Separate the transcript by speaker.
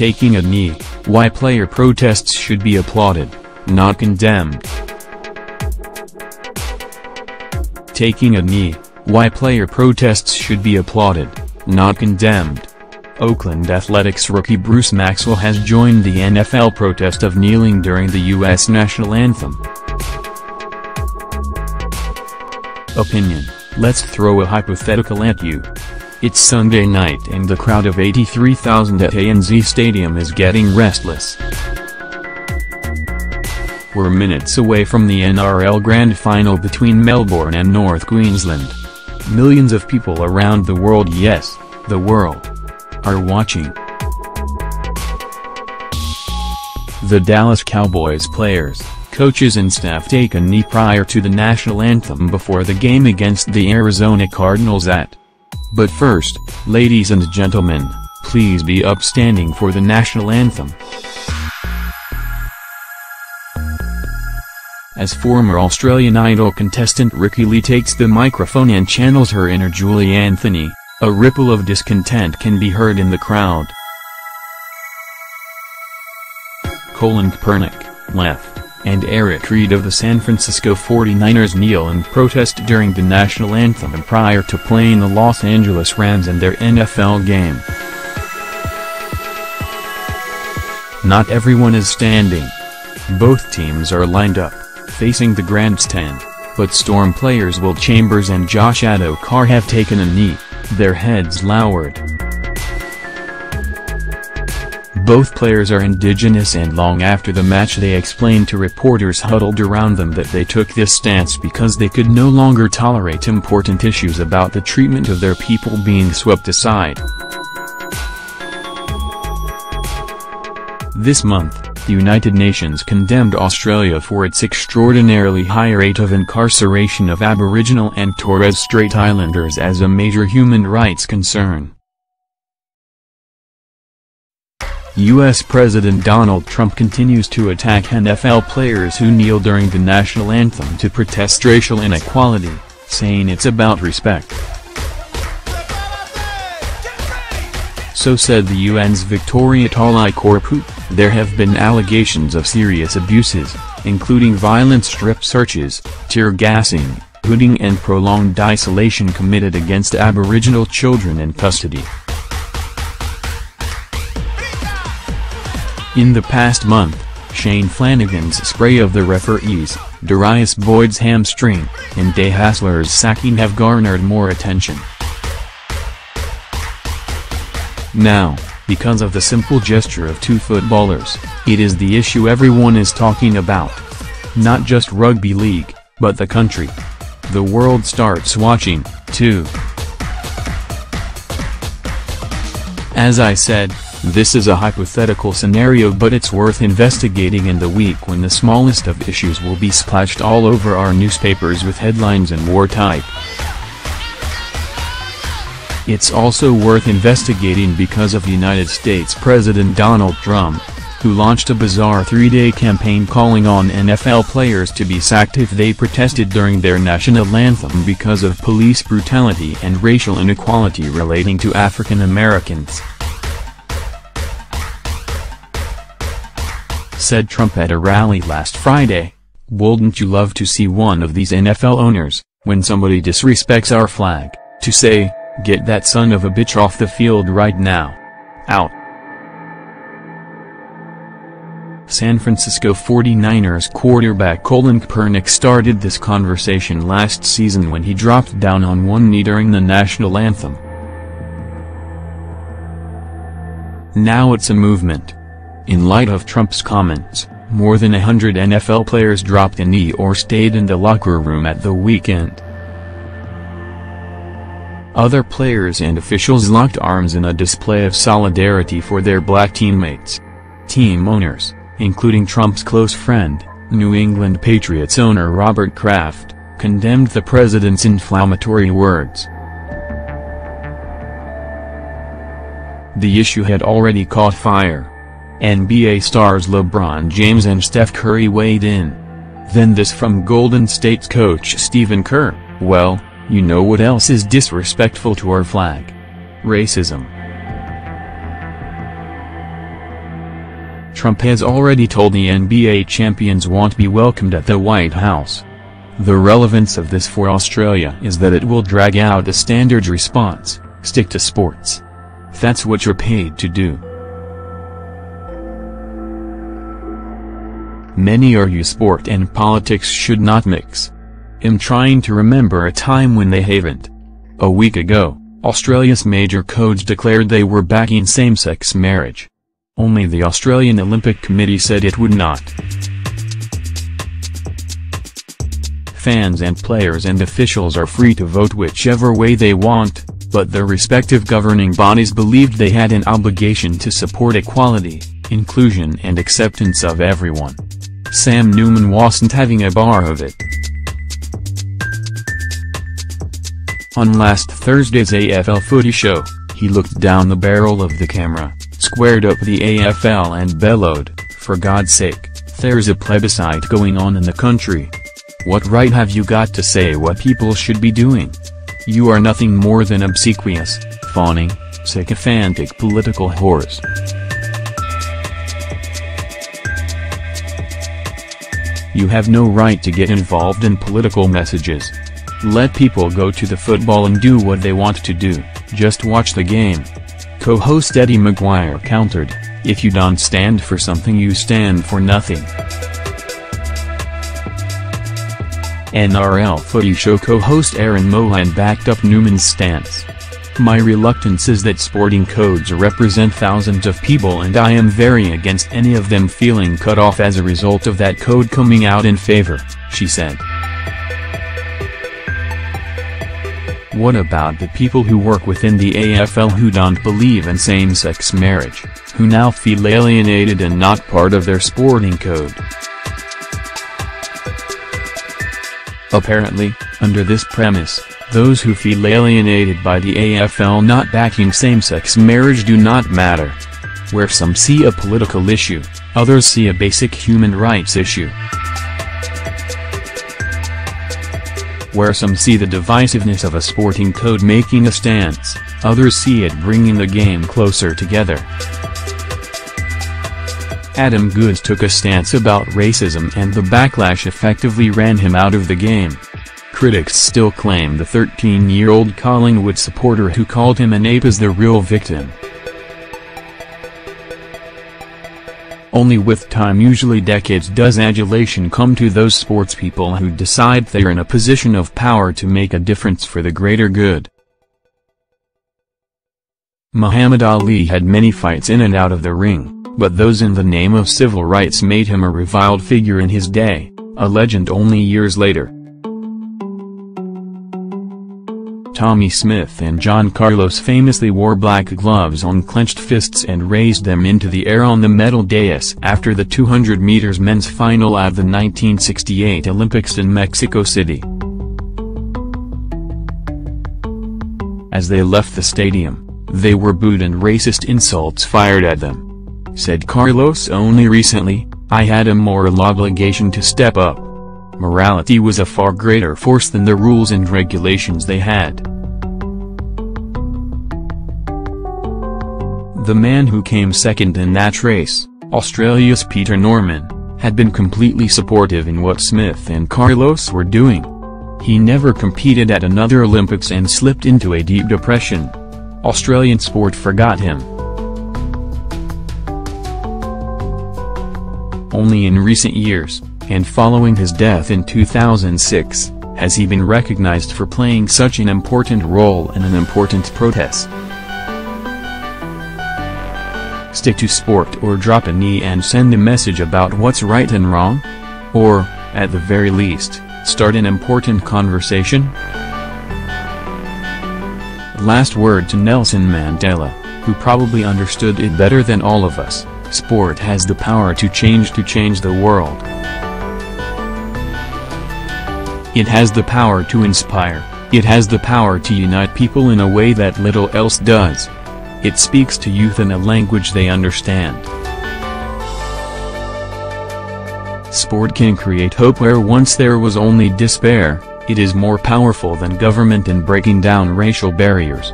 Speaker 1: Taking a knee, why player protests should be applauded, not condemned. Taking a knee, why player protests should be applauded, not condemned. Oakland Athletics rookie Bruce Maxwell has joined the NFL protest of kneeling during the U.S. national anthem. Opinion, let's throw a hypothetical at you. It's Sunday night and the crowd of 83,000 at ANZ Stadium is getting restless. We're minutes away from the NRL Grand Final between Melbourne and North Queensland. Millions of people around the world yes, the world, are watching. The Dallas Cowboys players, coaches and staff take a knee prior to the national anthem before the game against the Arizona Cardinals at but first, ladies and gentlemen, please be upstanding for the national anthem. As former Australian Idol contestant Ricki-Lee takes the microphone and channels her inner Julie Anthony, a ripple of discontent can be heard in the crowd. Colin Kaepernick, left and Eric Reid of the San Francisco 49ers kneel in protest during the national anthem prior to playing the Los Angeles Rams in their NFL game. Not everyone is standing. Both teams are lined up, facing the grandstand, but Storm players Will Chambers and Josh Addo-Carr have taken a knee, their heads lowered. Both players are indigenous and long after the match they explained to reporters huddled around them that they took this stance because they could no longer tolerate important issues about the treatment of their people being swept aside. This month, the United Nations condemned Australia for its extraordinarily high rate of incarceration of Aboriginal and Torres Strait Islanders as a major human rights concern. U.S. President Donald Trump continues to attack NFL players who kneel during the national anthem to protest racial inequality, saying it's about respect. So said the UN's Victoria Tauli-Corpuz, there have been allegations of serious abuses, including violent strip searches, tear gassing, hooting and prolonged isolation committed against Aboriginal children in custody. In the past month, Shane Flanagan's spray of the referees, Darius Boyd's hamstring, and Des Hasler's sacking have garnered more attention. Now, because of the simple gesture of two footballers, it is the issue everyone is talking about. Not just rugby league, but the country. The world starts watching, too. As I said, this is a hypothetical scenario but it's worth investigating in the week when the smallest of issues will be splashed all over our newspapers with headlines in war type. It's also worth investigating because of United States President Donald Trump, who launched a bizarre three-day campaign calling on NFL players to be sacked if they protested during their national anthem because of police brutality and racial inequality relating to African Americans. Said Trump at a rally last Friday, wouldn't you love to see one of these NFL owners, when somebody disrespects our flag, to say, get that son of a bitch off the field right now. Out. San Francisco 49ers quarterback Colin Kaepernick started this conversation last season when he dropped down on one knee during the national anthem. Now it's a movement. In light of Trump's comments, more than a hundred NFL players dropped a knee or stayed in the locker room at the weekend. Other players and officials locked arms in a display of solidarity for their black teammates. Team owners, including Trump's close friend, New England Patriots owner Robert Kraft, condemned the president's inflammatory words. The issue had already caught fire. NBA stars LeBron James and Steph Curry weighed in. Then this from Golden State's coach Stephen Kerr, well, you know what else is disrespectful to our flag? Racism. Trump has already told the NBA champions won't be welcomed at the White House. The relevance of this for Australia is that it will drag out a standard response, stick to sports. That's what you're paid to do. Many argue sport and politics should not mix. I'm trying to remember a time when they haven't. A week ago, Australia's major codes declared they were backing same-sex marriage. Only the Australian Olympic Committee said it would not. Fans and players and officials are free to vote whichever way they want, but their respective governing bodies believed they had an obligation to support equality, inclusion and acceptance of everyone. Sam Newman wasn't having a bar of it. On last Thursday's AFL footy show, he looked down the barrel of the camera, squared up the AFL and bellowed, for God's sake, there's a plebiscite going on in the country. What right have you got to say what people should be doing? You are nothing more than obsequious, fawning, sycophantic political whores. You have no right to get involved in political messages. Let people go to the football and do what they want to do, just watch the game. Co-host Eddie McGuire countered, if you don't stand for something you stand for nothing. NRL Footy Show co-host Erin Molan backed up Newman's stance. My reluctance is that sporting codes represent thousands of people and I am very against any of them feeling cut off as a result of that code coming out in favor, she said. What about the people who work within the AFL who don't believe in same-sex marriage, who now feel alienated and not part of their sporting code? Apparently, under this premise, those who feel alienated by the AFL not backing same-sex marriage do not matter. Where some see a political issue, others see a basic human rights issue. Where some see the divisiveness of a sporting code making a stance, others see it bringing the game closer together. Adam Goodes took a stance about racism and the backlash effectively ran him out of the game. Critics still claim the 13-year-old Collingwood supporter who called him an ape is the real victim. Only with time usually decades does adulation come to those sportspeople who decide they're in a position of power to make a difference for the greater good. Muhammad Ali had many fights in and out of the ring but those in the name of civil rights made him a reviled figure in his day, a legend only years later. Tommie Smith and John Carlos famously wore black gloves on clenched fists and raised them into the air on the medal dais after the 200 meters men's final at the 1968 Olympics in Mexico City. As they left the stadium, they were booed and racist insults fired at them said Carlos only recently, I had a moral obligation to step up. Morality was a far greater force than the rules and regulations they had. The man who came second in that race, Australia's Peter Norman, had been completely supportive in what Smith and Carlos were doing. He never competed at another Olympics and slipped into a deep depression. Australian sport forgot him. Only in recent years, and following his death in 2006, has he been recognized for playing such an important role in an important protest. Stick to sport or drop a knee and send a message about what's right and wrong? Or, at the very least, start an important conversation? Last word to Nelson Mandela, who probably understood it better than all of us. Sport has the power to change to change the world. It has the power to inspire, it has the power to unite people in a way that little else does. It speaks to youth in a language they understand. Sport can create hope where once there was only despair, it is more powerful than government in breaking down racial barriers.